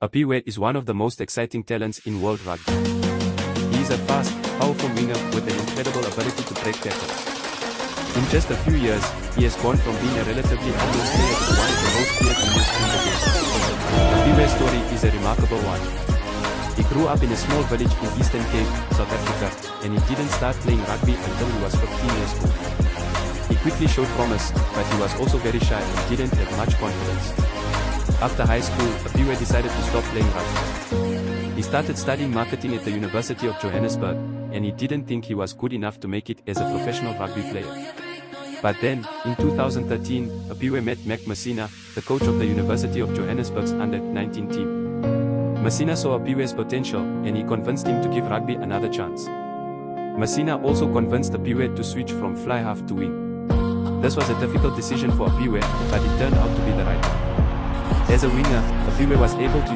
Aphiwe is one of the most exciting talents in world rugby. He is a fast, powerful winger with an incredible ability to break tackles. In just a few years, he has gone from being a relatively unknown player to one of the most feared in the game. Aphiwe's story is a remarkable one. He grew up in a small village in Eastern Cape, South Africa, and he didn't start playing rugby until he was 15 years old. He quickly showed promise, but he was also very shy and didn't have much confidence. After high school, Aphiwe decided to stop playing rugby. He started studying marketing at the University of Johannesburg, and he didn't think he was good enough to make it as a professional rugby player. But then, in 2013, Aphiwe met Mac Masina, the coach of the University of Johannesburg's under-19 team. Masina saw Aphiwe's potential, and he convinced him to give rugby another chance. Masina also convinced Aphiwe to switch from fly half to wing. This was a difficult decision for Aphiwe, but it turned out As a winger, Aphiwe was able to